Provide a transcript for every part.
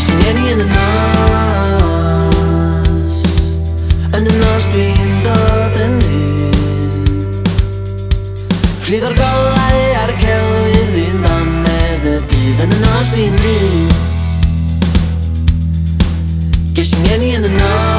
Ges i yn y nos Yn y nos dwi'n dod yn hyn Rhydd o'r golau ar celwydd i'n donedd y dydd Yn y nos dwi'n dyn Ges i yn y nos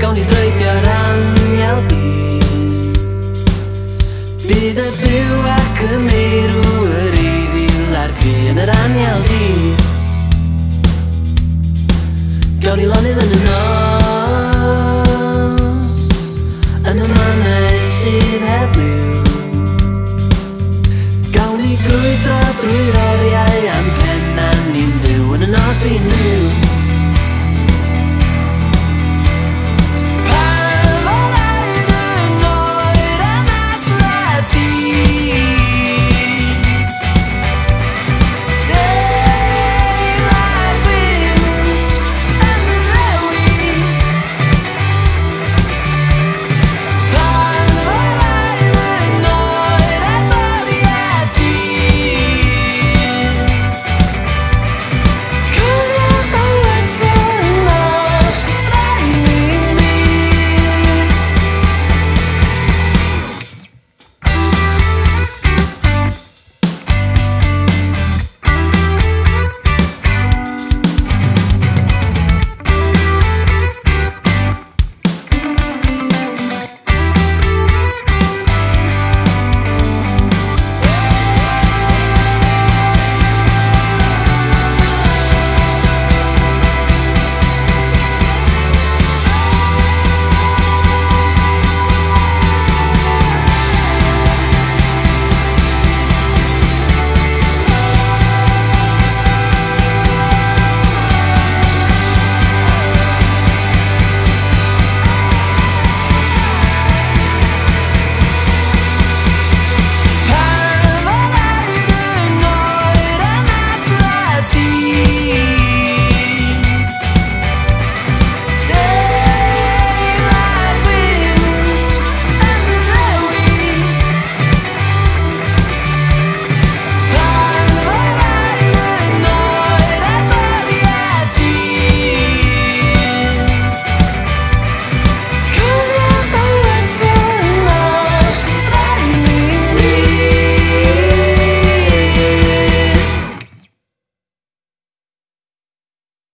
gawn ni drwyddio ran iawn byd Bydd y byw ac y meirw yr eiddil a'r cri yn yr anial di Gawn ni lonydd yn y nos Yn y mannau sydd heblyw Gawn ni grwydro drwy'r